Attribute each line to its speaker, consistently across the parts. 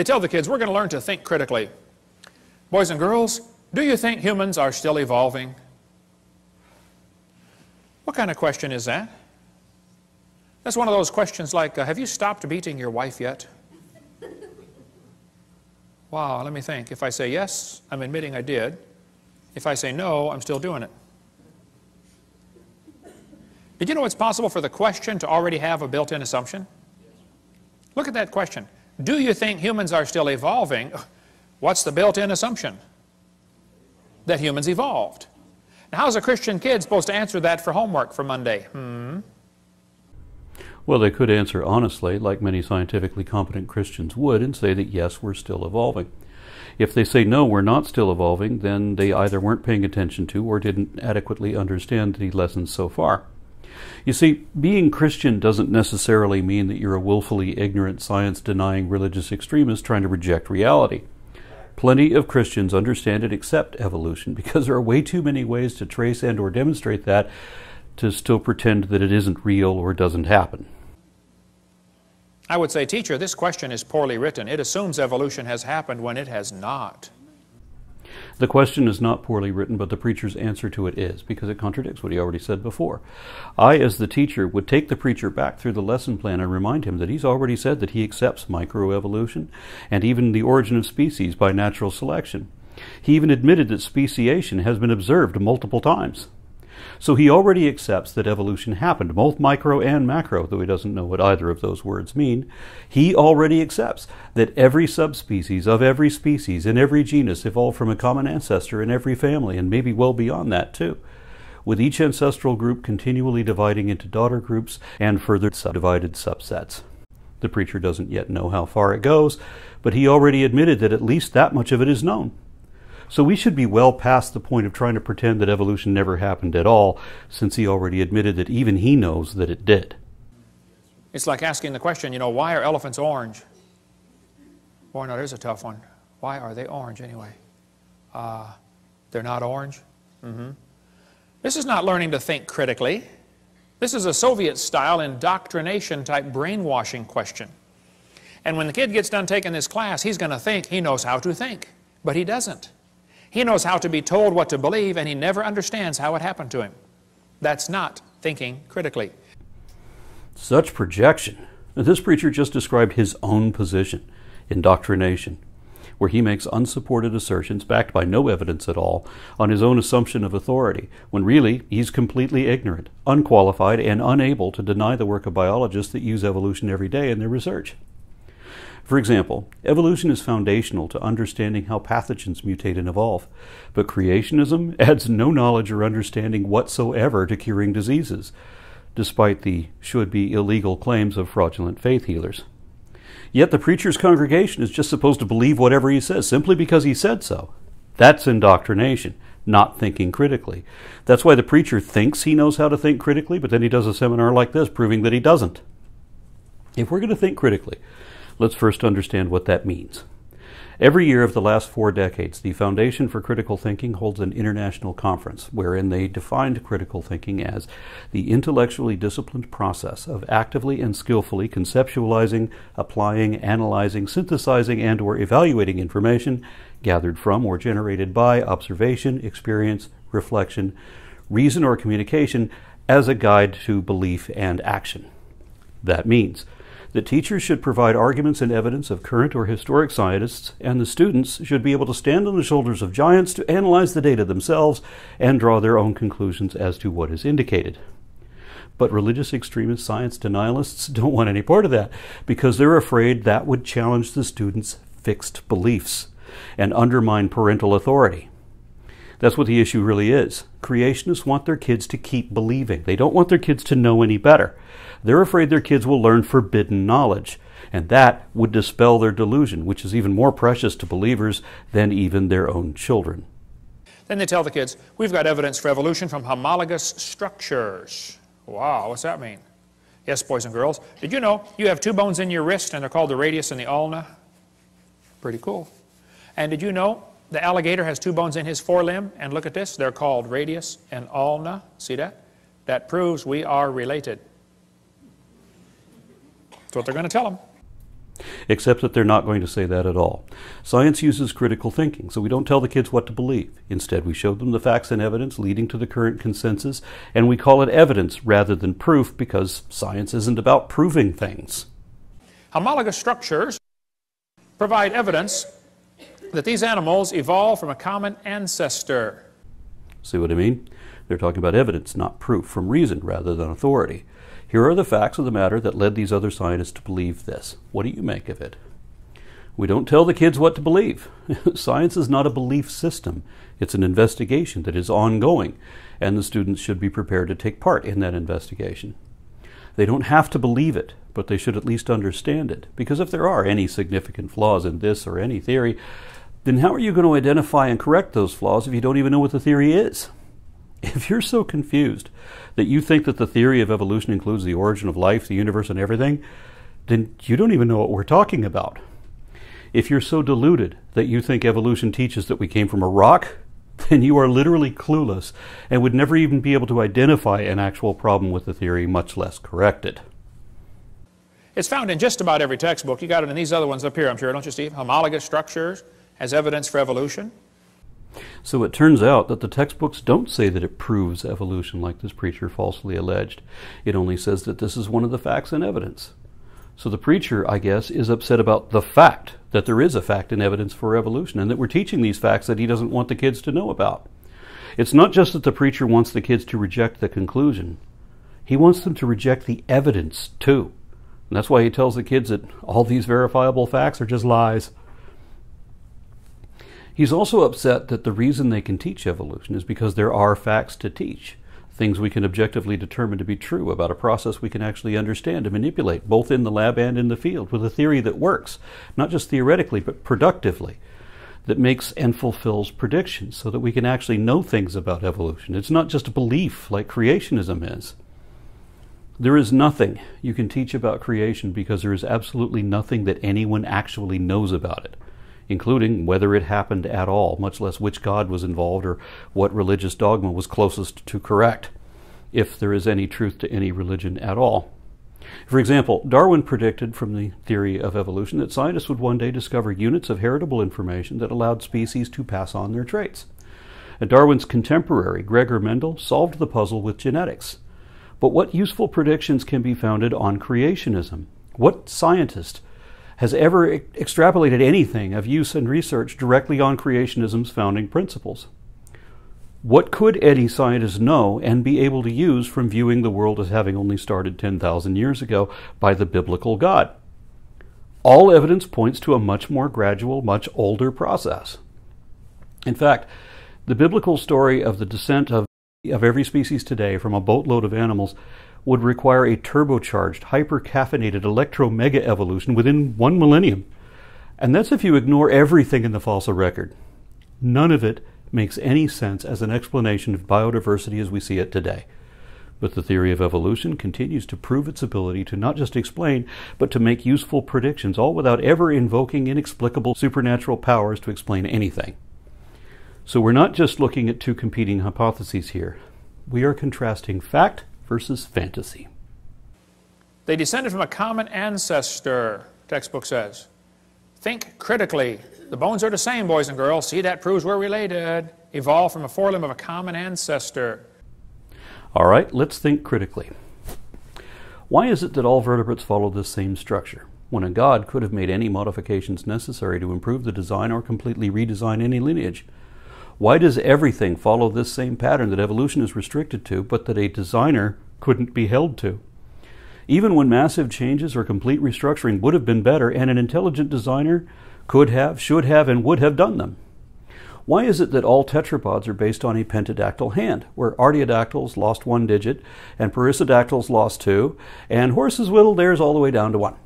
Speaker 1: they tell the kids, we're going to learn to think critically. Boys and girls, do you think humans are still evolving? What kind of question is that? That's one of those questions like, uh, have you stopped beating your wife yet? wow, let me think. If I say yes, I'm admitting I did. If I say no, I'm still doing it. Did you know it's possible for the question to already have a built-in assumption? Look at that question. Do you think humans are still evolving? What's the built-in assumption? That humans evolved. Now, how's a Christian kid supposed to answer that for homework for Monday? Hmm?
Speaker 2: Well, they could answer honestly, like many scientifically competent Christians would, and say that yes, we're still evolving. If they say no, we're not still evolving, then they either weren't paying attention to or didn't adequately understand the lessons so far. You see, being Christian doesn't necessarily mean that you're a willfully ignorant, science denying religious extremist trying to reject reality. Plenty of Christians understand and accept evolution because there are way too many ways to trace and or demonstrate that to still pretend that it isn't real or doesn't happen.
Speaker 1: I would say, teacher, this question is poorly written. It assumes evolution has happened when it has not.
Speaker 2: The question is not poorly written, but the preacher's answer to it is, because it contradicts what he already said before. I, as the teacher, would take the preacher back through the lesson plan and remind him that he's already said that he accepts microevolution and even the origin of species by natural selection. He even admitted that speciation has been observed multiple times. So he already accepts that evolution happened, both micro and macro, though he doesn't know what either of those words mean. He already accepts that every subspecies of every species in every genus evolved from a common ancestor in every family, and maybe well beyond that too. With each ancestral group continually dividing into daughter groups and further subdivided subsets. The preacher doesn't yet know how far it goes, but he already admitted that at least that much of it is known. So we should be well past the point of trying to pretend that evolution never happened at all, since he already admitted that even he knows that it did.
Speaker 1: It's like asking the question, you know, why are elephants orange? Boy, no, there's a tough one. Why are they orange anyway? Uh, they're not orange? Mm-hmm. This is not learning to think critically. This is a Soviet-style indoctrination type brainwashing question. And when the kid gets done taking this class, he's going to think he knows how to think, but he doesn't. He knows how to be told what to believe, and he never understands how it happened to him. That's not thinking critically.
Speaker 2: Such projection. This preacher just described his own position, indoctrination, where he makes unsupported assertions backed by no evidence at all on his own assumption of authority, when really he's completely ignorant, unqualified, and unable to deny the work of biologists that use evolution every day in their research. For example, evolution is foundational to understanding how pathogens mutate and evolve, but creationism adds no knowledge or understanding whatsoever to curing diseases, despite the should be illegal claims of fraudulent faith healers. Yet the preacher's congregation is just supposed to believe whatever he says simply because he said so. That's indoctrination, not thinking critically. That's why the preacher thinks he knows how to think critically, but then he does a seminar like this proving that he doesn't. If we're going to think critically, Let's first understand what that means. Every year of the last four decades, the Foundation for Critical Thinking holds an international conference wherein they defined critical thinking as the intellectually disciplined process of actively and skillfully conceptualizing, applying, analyzing, synthesizing, and or evaluating information gathered from or generated by observation, experience, reflection, reason, or communication as a guide to belief and action. That means that teachers should provide arguments and evidence of current or historic scientists, and the students should be able to stand on the shoulders of giants to analyze the data themselves and draw their own conclusions as to what is indicated. But religious extremist science denialists don't want any part of that because they're afraid that would challenge the students' fixed beliefs and undermine parental authority. That's what the issue really is. Creationists want their kids to keep believing. They don't want their kids to know any better. They're afraid their kids will learn forbidden knowledge, and that would dispel their delusion, which is even more precious to believers than even their own children.
Speaker 1: Then they tell the kids, we've got evidence for evolution from homologous structures. Wow, what's that mean? Yes, boys and girls. Did you know you have two bones in your wrist and they're called the radius and the ulna? Pretty cool. And did you know the alligator has two bones in his forelimb? And look at this, they're called radius and ulna. See that? That proves we are related. That's what they're going to tell them.
Speaker 2: except that they're not going to say that at all. Science uses critical thinking, so we don't tell the kids what to believe. Instead, we show them the facts and evidence leading to the current consensus, and we call it evidence rather than proof because science isn't about proving things.
Speaker 1: Homologous structures provide evidence that these animals evolved from a common ancestor.
Speaker 2: See what I mean? They're talking about evidence, not proof, from reason rather than authority. Here are the facts of the matter that led these other scientists to believe this. What do you make of it? We don't tell the kids what to believe. Science is not a belief system, it's an investigation that is ongoing, and the students should be prepared to take part in that investigation. They don't have to believe it, but they should at least understand it, because if there are any significant flaws in this or any theory, then how are you going to identify and correct those flaws if you don't even know what the theory is? If you're so confused that you think that the theory of evolution includes the origin of life, the universe, and everything, then you don't even know what we're talking about. If you're so deluded that you think evolution teaches that we came from a rock, then you are literally clueless and would never even be able to identify an actual problem with the theory, much less correct it.
Speaker 1: It's found in just about every textbook. You got it in these other ones up here, I'm sure, don't you, Steve? Homologous structures as evidence for evolution.
Speaker 2: So it turns out that the textbooks don't say that it proves evolution like this preacher falsely alleged. It only says that this is one of the facts and evidence. So the preacher, I guess, is upset about the fact that there is a fact and evidence for evolution and that we're teaching these facts that he doesn't want the kids to know about. It's not just that the preacher wants the kids to reject the conclusion, he wants them to reject the evidence too. And that's why he tells the kids that all these verifiable facts are just lies. He's also upset that the reason they can teach evolution is because there are facts to teach, things we can objectively determine to be true about a process we can actually understand and manipulate, both in the lab and in the field, with a theory that works, not just theoretically, but productively, that makes and fulfills predictions so that we can actually know things about evolution. It's not just a belief like creationism is. There is nothing you can teach about creation because there is absolutely nothing that anyone actually knows about it including whether it happened at all, much less which God was involved or what religious dogma was closest to correct, if there is any truth to any religion at all. For example, Darwin predicted from the theory of evolution that scientists would one day discover units of heritable information that allowed species to pass on their traits. And Darwin's contemporary, Gregor Mendel, solved the puzzle with genetics. But what useful predictions can be founded on creationism? What scientist has ever extrapolated anything of use and research directly on creationism's founding principles. What could any scientist know and be able to use from viewing the world as having only started 10,000 years ago by the biblical God? All evidence points to a much more gradual, much older process. In fact, the biblical story of the descent of, of every species today from a boatload of animals would require a turbocharged, hypercaffeinated electromega evolution within one millennium. And that's if you ignore everything in the fossil record. None of it makes any sense as an explanation of biodiversity as we see it today. But the theory of evolution continues to prove its ability to not just explain, but to make useful predictions, all without ever invoking inexplicable supernatural powers to explain anything. So we're not just looking at two competing hypotheses here. We are contrasting fact versus fantasy.
Speaker 1: They descended from a common ancestor, textbook says. Think critically. The bones are the same, boys and girls. See, that proves we're related. Evolved from a forelimb of a common ancestor.
Speaker 2: All right, let's think critically. Why is it that all vertebrates follow this same structure, when a god could have made any modifications necessary to improve the design or completely redesign any lineage? Why does everything follow this same pattern that evolution is restricted to, but that a designer couldn't be held to? Even when massive changes or complete restructuring would have been better, and an intelligent designer could have, should have, and would have done them. Why is it that all tetrapods are based on a pentadactyl hand, where artiodactyls lost one digit, and perissodactyls lost two, and horses whittled theirs all the way down to one?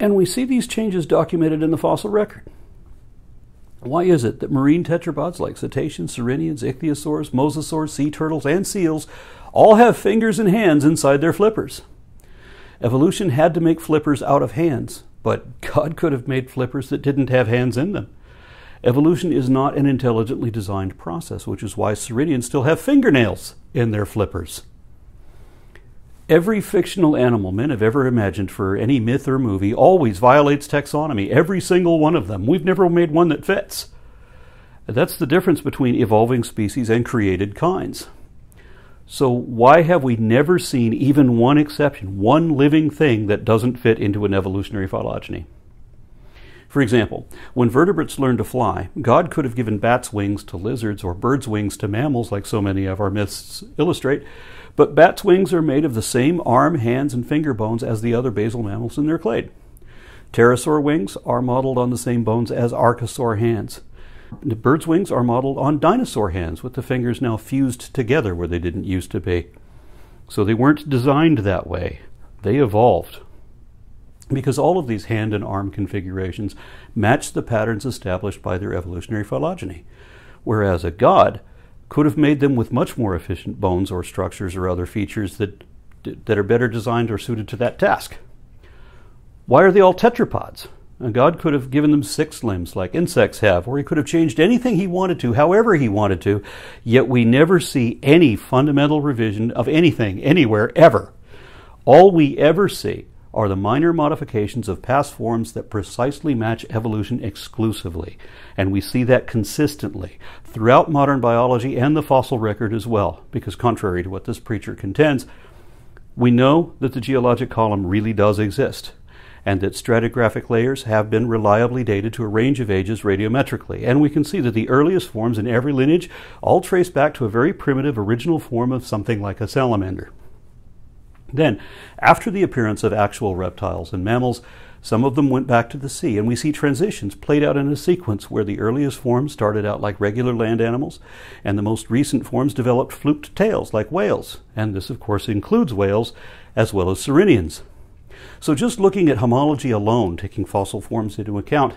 Speaker 2: And we see these changes documented in the fossil record. Why is it that marine tetrapods like cetaceans, sirenians, ichthyosaurs, mosasaurs, sea turtles, and seals all have fingers and hands inside their flippers? Evolution had to make flippers out of hands, but God could have made flippers that didn't have hands in them. Evolution is not an intelligently designed process, which is why sirenians still have fingernails in their flippers. Every fictional animal men have ever imagined for any myth or movie always violates taxonomy, every single one of them. We've never made one that fits. That's the difference between evolving species and created kinds. So, why have we never seen even one exception, one living thing that doesn't fit into an evolutionary phylogeny? For example, when vertebrates learned to fly, God could have given bats' wings to lizards or birds' wings to mammals, like so many of our myths illustrate, but bats' wings are made of the same arm, hands, and finger bones as the other basal mammals in their clade. Pterosaur wings are modeled on the same bones as archosaur hands. The bird's wings are modeled on dinosaur hands, with the fingers now fused together where they didn't used to be. So they weren't designed that way, they evolved. Because all of these hand and arm configurations match the patterns established by their evolutionary phylogeny. Whereas a god could have made them with much more efficient bones or structures or other features that, that are better designed or suited to that task. Why are they all tetrapods? God could have given them six limbs like insects have, or He could have changed anything He wanted to, however He wanted to, yet we never see any fundamental revision of anything, anywhere, ever. All we ever see are the minor modifications of past forms that precisely match evolution exclusively. And we see that consistently throughout modern biology and the fossil record as well, because contrary to what this preacher contends, we know that the geologic column really does exist and that stratigraphic layers have been reliably dated to a range of ages radiometrically. And we can see that the earliest forms in every lineage all trace back to a very primitive original form of something like a salamander. Then, after the appearance of actual reptiles and mammals, some of them went back to the sea, and we see transitions played out in a sequence where the earliest forms started out like regular land animals, and the most recent forms developed fluked tails like whales. And this, of course, includes whales as well as sirenians. So, just looking at homology alone, taking fossil forms into account,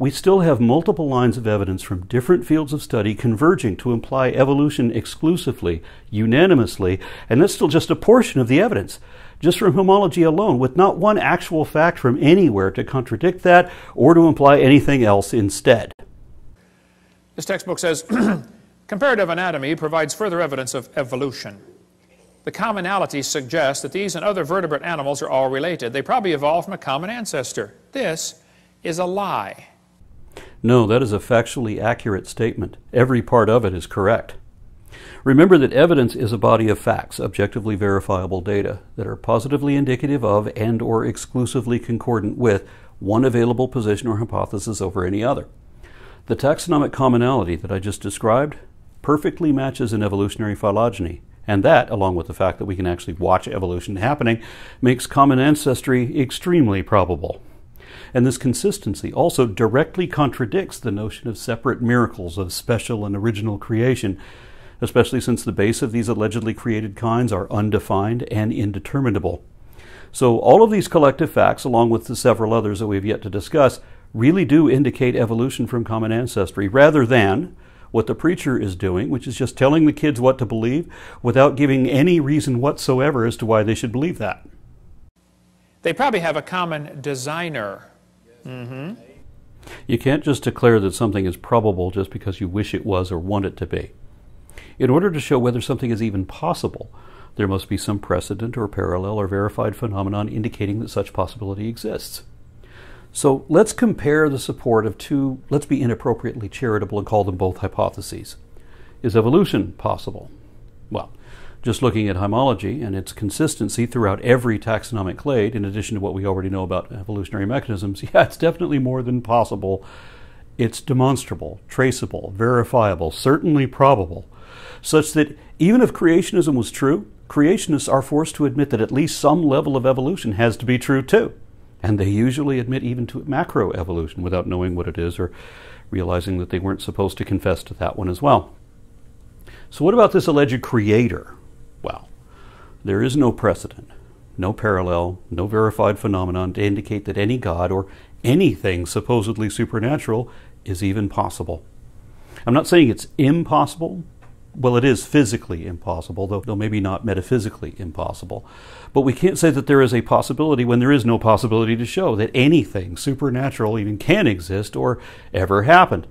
Speaker 2: we still have multiple lines of evidence from different fields of study converging to imply evolution exclusively, unanimously, and that's still just a portion of the evidence, just from homology alone, with not one actual fact from anywhere to contradict that or to imply anything else instead.
Speaker 1: This textbook says comparative anatomy provides further evidence of evolution. The commonalities suggest that these and other vertebrate animals are all related. They probably evolved from a common ancestor. This is a lie.
Speaker 2: No, that is a factually accurate statement. Every part of it is correct. Remember that evidence is a body of facts, objectively verifiable data, that are positively indicative of and or exclusively concordant with one available position or hypothesis over any other. The taxonomic commonality that I just described perfectly matches an evolutionary phylogeny, and that, along with the fact that we can actually watch evolution happening, makes common ancestry extremely probable. And this consistency also directly contradicts the notion of separate miracles of special and original creation, especially since the base of these allegedly created kinds are undefined and indeterminable. So, all of these collective facts, along with the several others that we have yet to discuss, really do indicate evolution from common ancestry rather than what the preacher is doing, which is just telling the kids what to believe without giving any reason whatsoever as to why they should believe that.
Speaker 1: They probably have a common designer.
Speaker 2: Mm-hmm. You can't just declare that something is probable just because you wish it was or want it to be. In order to show whether something is even possible, there must be some precedent or parallel or verified phenomenon indicating that such possibility exists. So let's compare the support of two, let's be inappropriately charitable and call them both hypotheses. Is evolution possible? Well, just looking at homology and its consistency throughout every taxonomic clade, in addition to what we already know about evolutionary mechanisms, yeah, it's definitely more than possible. It's demonstrable, traceable, verifiable, certainly probable, such that even if creationism was true, creationists are forced to admit that at least some level of evolution has to be true too. And they usually admit even to macroevolution without knowing what it is or realizing that they weren't supposed to confess to that one as well. So, what about this alleged creator? Well, there is no precedent, no parallel, no verified phenomenon to indicate that any god or anything supposedly supernatural is even possible. I'm not saying it's impossible. Well, it is physically impossible, though, though maybe not metaphysically impossible. But we can't say that there is a possibility when there is no possibility to show that anything supernatural even can exist or ever happened.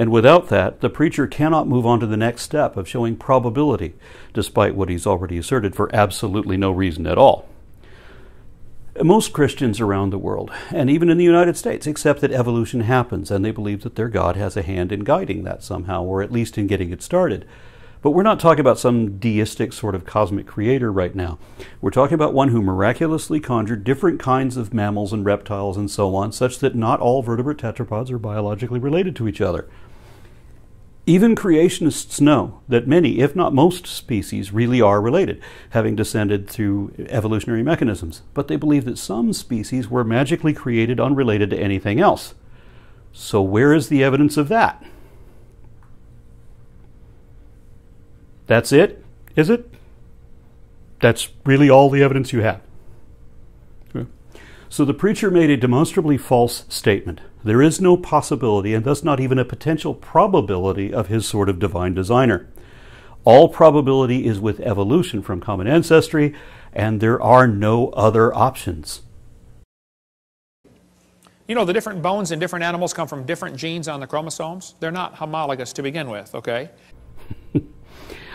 Speaker 2: And without that, the preacher cannot move on to the next step of showing probability, despite what he's already asserted for absolutely no reason at all. Most Christians around the world, and even in the United States, accept that evolution happens, and they believe that their God has a hand in guiding that somehow, or at least in getting it started. But we're not talking about some deistic sort of cosmic creator right now. We're talking about one who miraculously conjured different kinds of mammals and reptiles and so on, such that not all vertebrate tetrapods are biologically related to each other. Even creationists know that many, if not most, species really are related, having descended through evolutionary mechanisms. But they believe that some species were magically created unrelated to anything else. So, where is the evidence of that? That's it? Is it? That's really all the evidence you have. So the preacher made a demonstrably false statement. There is no possibility, and thus not even a potential probability, of his sort of divine designer. All probability is with evolution from common ancestry, and there are no other options.
Speaker 1: You know, the different bones in different animals come from different genes on the chromosomes. They're not homologous to begin with, okay?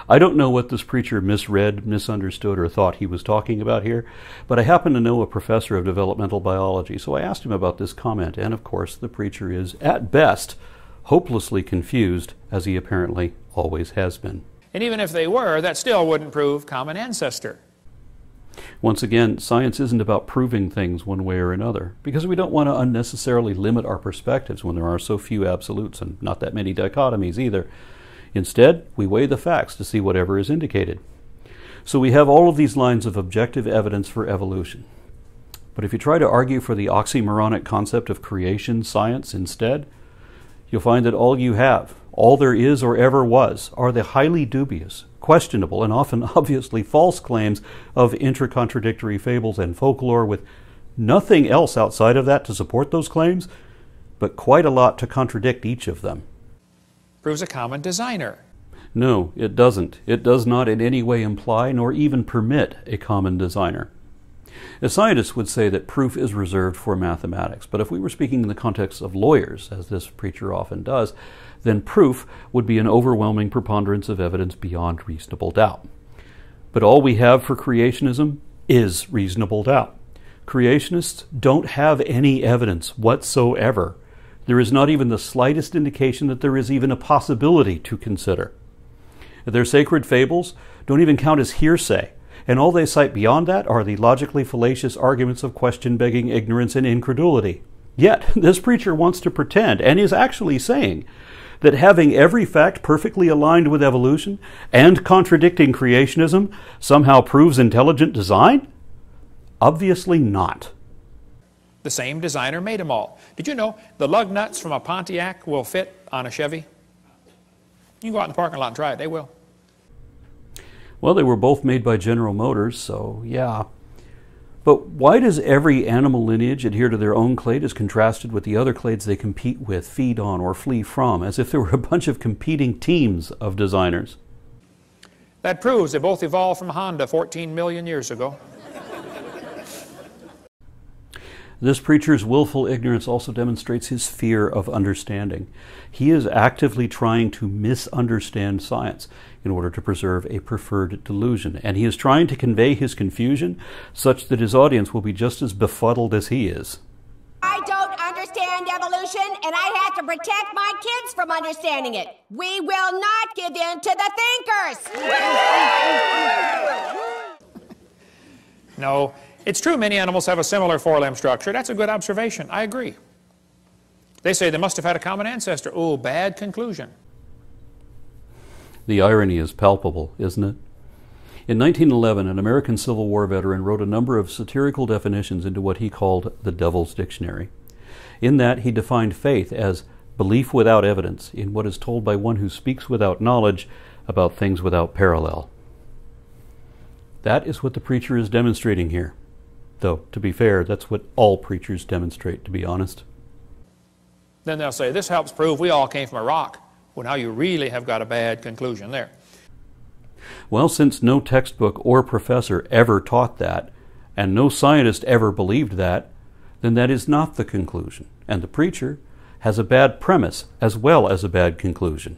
Speaker 2: I don't know what this preacher misread, misunderstood, or thought he was talking about here, but I happen to know a professor of developmental biology, so I asked him about this comment, and of course, the preacher is, at best, hopelessly confused, as he apparently always has been.
Speaker 1: And even if they were, that still wouldn't prove common ancestor.
Speaker 2: Once again, science isn't about proving things one way or another, because we don't want to unnecessarily limit our perspectives when there are so few absolutes and not that many dichotomies either. Instead, we weigh the facts to see whatever is indicated. So we have all of these lines of objective evidence for evolution. But if you try to argue for the oxymoronic concept of creation science instead, you'll find that all you have, all there is or ever was, are the highly dubious, questionable, and often obviously false claims of intracontradictory fables and folklore with nothing else outside of that to support those claims, but quite a lot to contradict each of them
Speaker 1: proves a common designer.
Speaker 2: No, it doesn't. It does not in any way imply nor even permit a common designer. A scientist would say that proof is reserved for mathematics, but if we were speaking in the context of lawyers, as this preacher often does, then proof would be an overwhelming preponderance of evidence beyond reasonable doubt. But all we have for creationism is reasonable doubt. Creationists don't have any evidence whatsoever there is not even the slightest indication that there is even a possibility to consider. Their sacred fables don't even count as hearsay, and all they cite beyond that are the logically fallacious arguments of question begging ignorance and incredulity. Yet, this preacher wants to pretend, and is actually saying, that having every fact perfectly aligned with evolution and contradicting creationism somehow proves intelligent design? Obviously not.
Speaker 1: The same designer made them all. Did you know the lug nuts from a Pontiac will fit on a Chevy? You can go out in the parking lot and try it. They will.
Speaker 2: Well, they were both made by General Motors, so yeah. But why does every animal lineage adhere to their own clade as contrasted with the other clades they compete with, feed on, or flee from, as if there were a bunch of competing teams of designers?
Speaker 1: That proves they both evolved from Honda 14 million years ago.
Speaker 2: This preacher's willful ignorance also demonstrates his fear of understanding. He is actively trying to misunderstand science in order to preserve a preferred delusion, and he is trying to convey his confusion such that his audience will be just as befuddled as he is.
Speaker 3: I don't understand evolution, and I have to protect my kids from understanding it. We will not give in to the thinkers.
Speaker 1: no, it's true many animals have a similar four-limb structure. That's a good observation. I agree. They say they must have had a common ancestor. Oh, bad conclusion.
Speaker 2: The irony is palpable, isn't it? In 1911, an American Civil War veteran wrote a number of satirical definitions into what he called the Devil's Dictionary. In that, he defined faith as belief without evidence in what is told by one who speaks without knowledge about things without parallel. That is what the preacher is demonstrating here. Though, to be fair, that's what all preachers demonstrate, to be honest.
Speaker 1: Then they'll say, This helps prove we all came from a rock. Well, now you really have got a bad conclusion there.
Speaker 2: Well, since no textbook or professor ever taught that, and no scientist ever believed that, then that is not the conclusion. And the preacher has a bad premise as well as a bad conclusion.